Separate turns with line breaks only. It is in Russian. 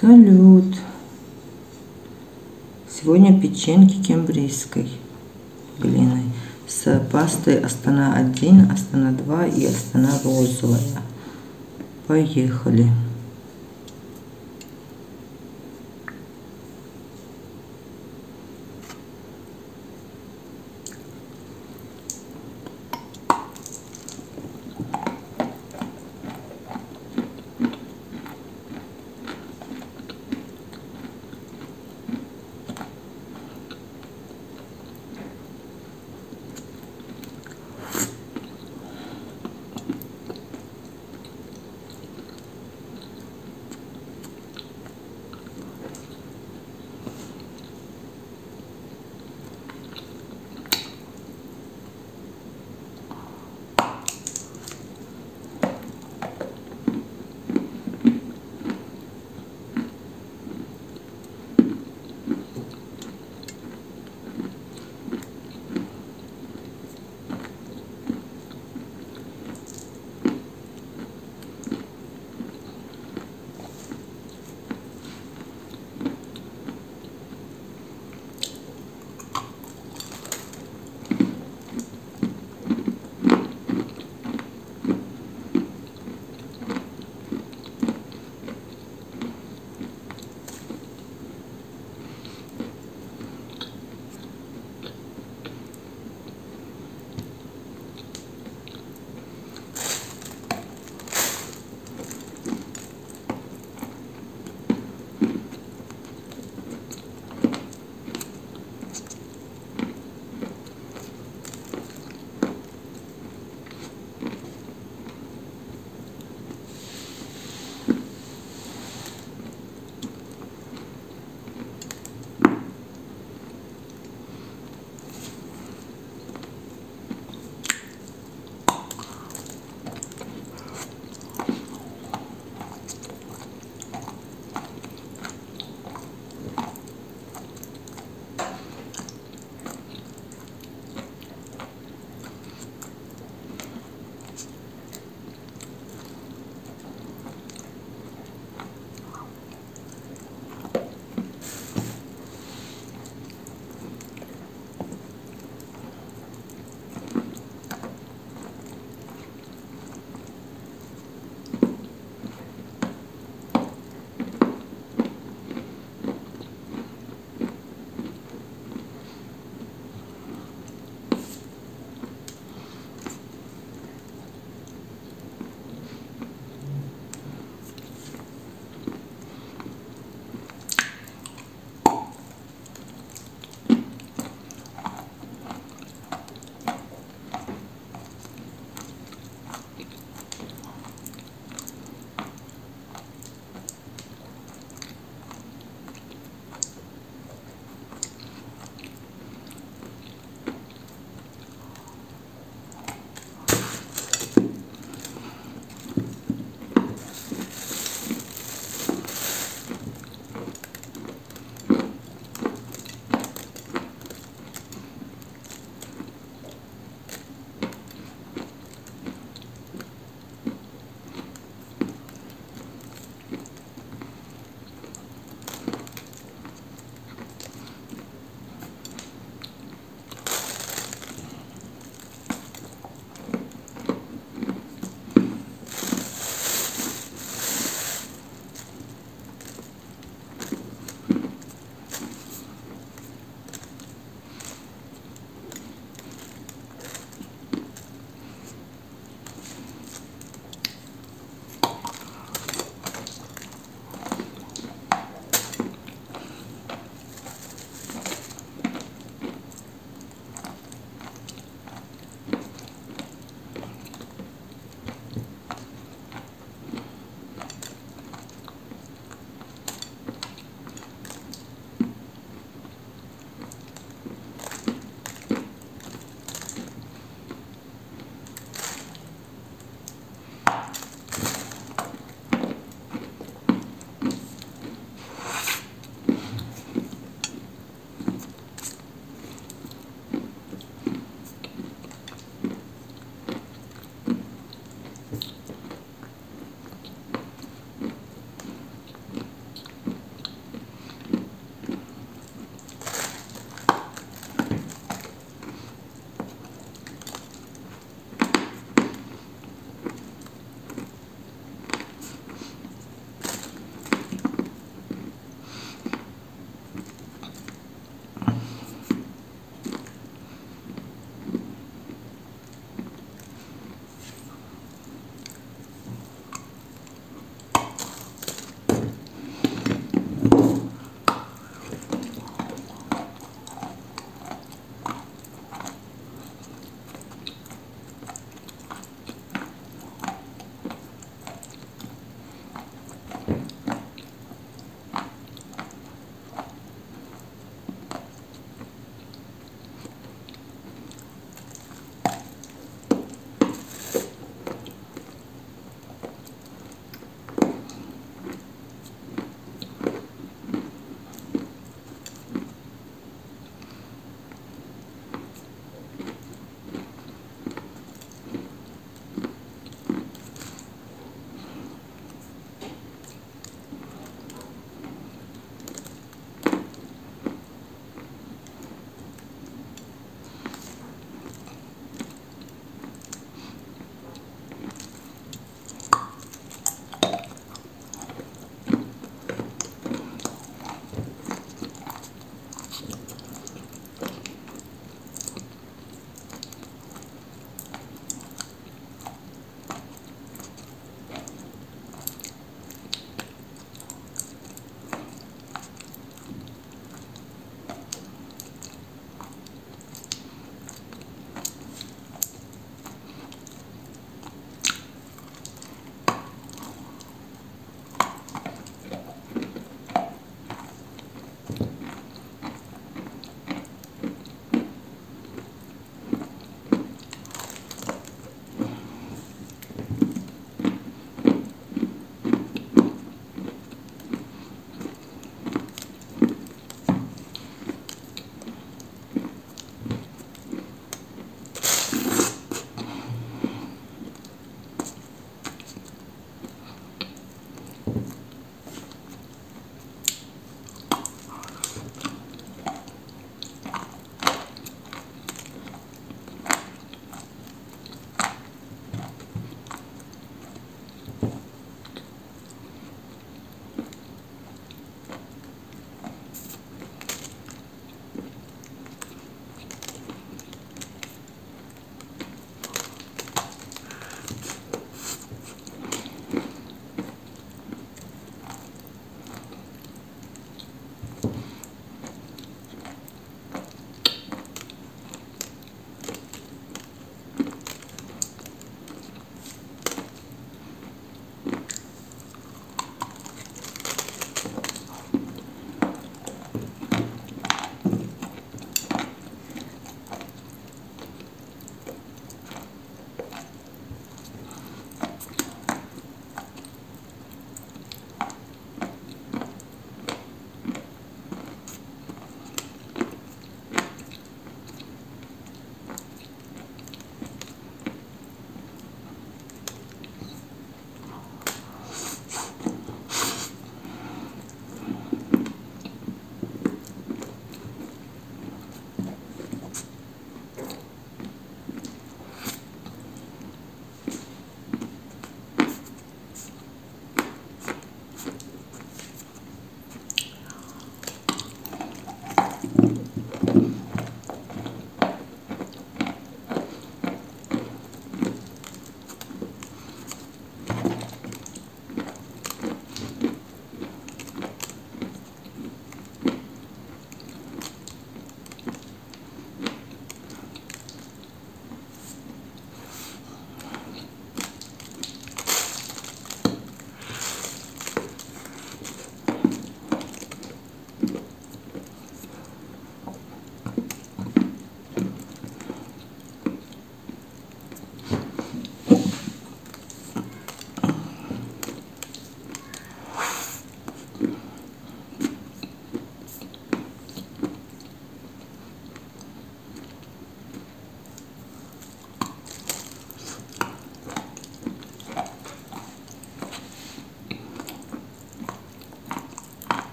салют. Сегодня печеньки кембрийской глиной с пастой астана один астана два и астана розовая. Поехали.